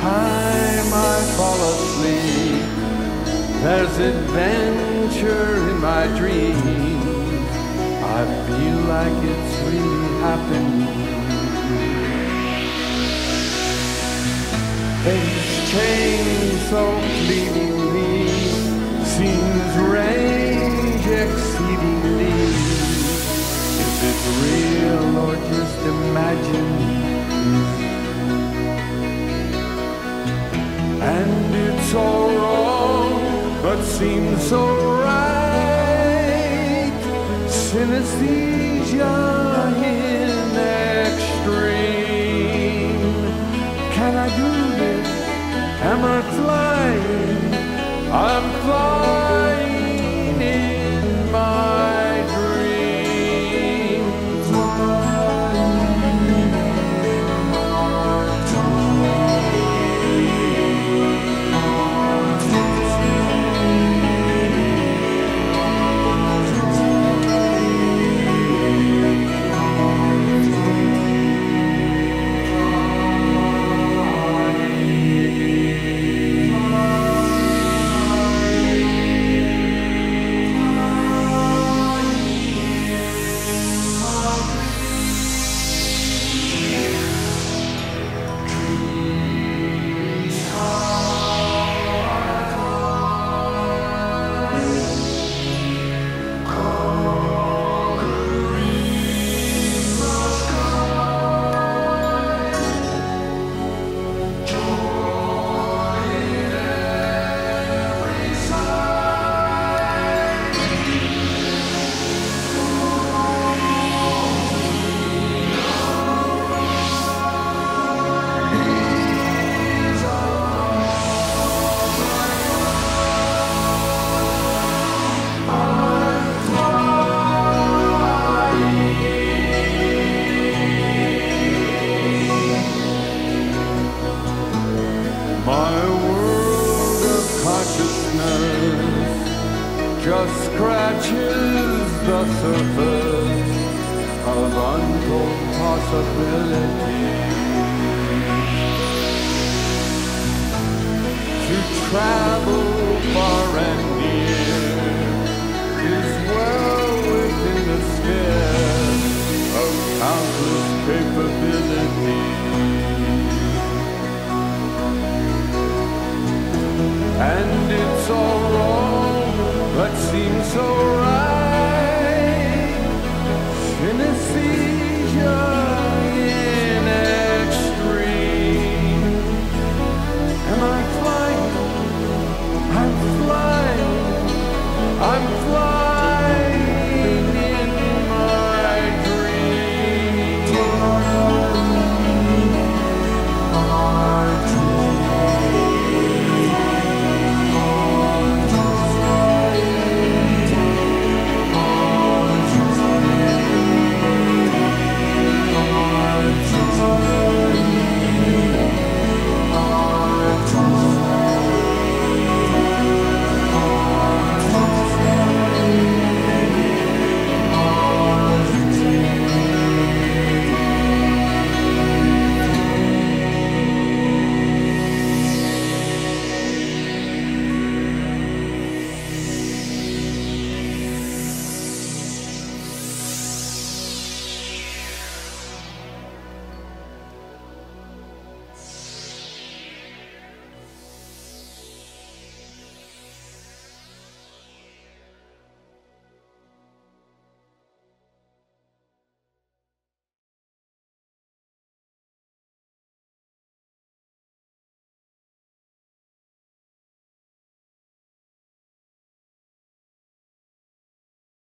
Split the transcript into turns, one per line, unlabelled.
time I fall asleep, there's adventure in my dream. I feel like it's really happening. Things change so fleeting but seems so right. Synesthesia in extreme. Can I do this? Am I flying? I'm flying My world of consciousness just scratches the surface of untold possibilities. To travel far and near is well within the sphere of countless capabilities. so